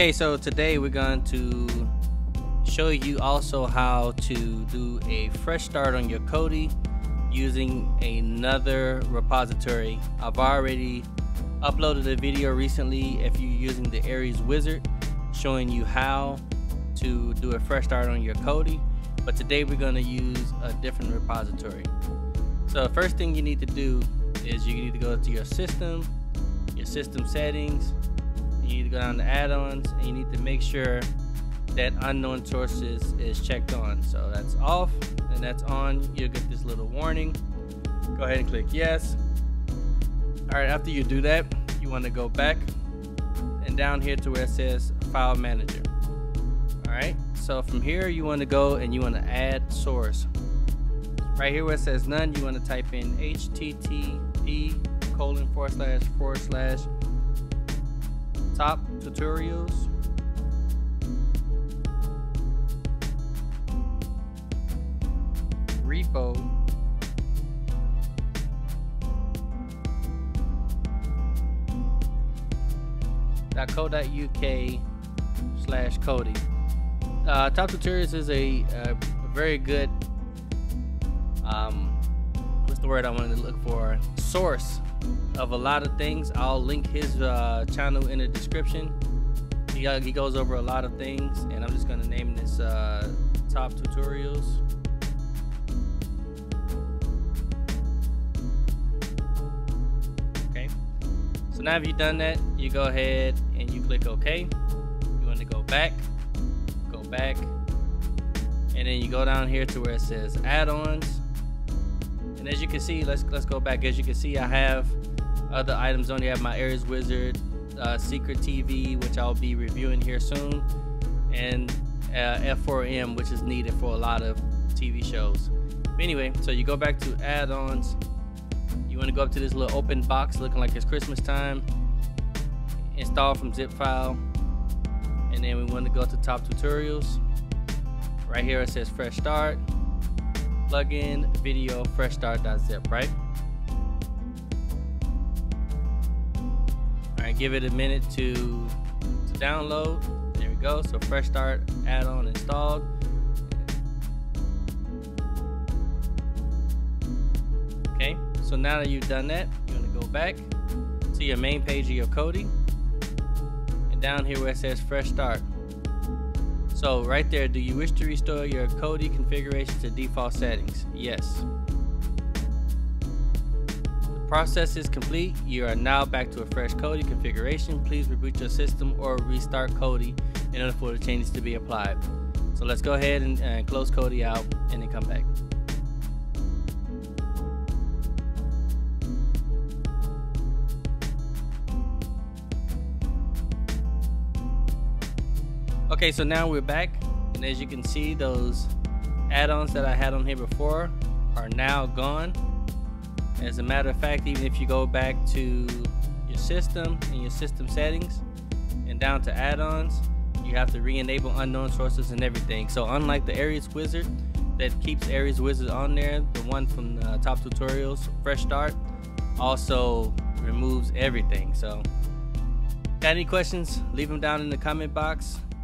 Okay, so today we're going to show you also how to do a fresh start on your Kodi using another repository. I've already uploaded a video recently if you're using the Ares Wizard showing you how to do a fresh start on your Kodi but today we're going to use a different repository. So first thing you need to do is you need to go to your system, your system settings, you need to go down to add-ons and you need to make sure that unknown sources is checked on. So that's off and that's on. You'll get this little warning. Go ahead and click yes. All right, after you do that, you want to go back and down here to where it says file manager. All right, so from here you want to go and you want to add source. Right here where it says none, you want to type in http colon forward slash forward slash top tutorials repo .co.uk slash Kodi. Uh, top tutorials is a, a, very good um, the word I wanted to look for source of a lot of things. I'll link his uh, channel in the description. He, uh, he goes over a lot of things, and I'm just going to name this uh, Top Tutorials. Okay. So now if you've done that, you go ahead and you click OK. You want to go back, go back, and then you go down here to where it says add-ons. And as you can see, let's let's go back. As you can see, I have other items on here. I have my Ares Wizard uh, Secret TV, which I'll be reviewing here soon, and uh, F4M, which is needed for a lot of TV shows. Anyway, so you go back to add-ons. You want to go up to this little open box looking like it's Christmas time. Install from zip file. And then we want to go to top tutorials. Right here it says fresh start. Plugin video fresh start.zip, right? Alright, give it a minute to, to download. There we go. So fresh start add-on installed. Okay, so now that you've done that, you're gonna go back to your main page of your Kodi. And down here where it says fresh start. So right there, do you wish to restore your Kodi configuration to default settings? Yes The process is complete. You are now back to a fresh Kodi configuration. Please reboot your system or restart Kodi in order for the changes to be applied. So let's go ahead and, and close Kodi out and then come back. Okay, so now we're back, and as you can see, those add-ons that I had on here before are now gone. As a matter of fact, even if you go back to your system and your system settings and down to add-ons, you have to re-enable unknown sources and everything. So unlike the Ares Wizard that keeps Ares Wizard on there, the one from the top tutorials, Fresh Start, also removes everything. So got any questions, leave them down in the comment box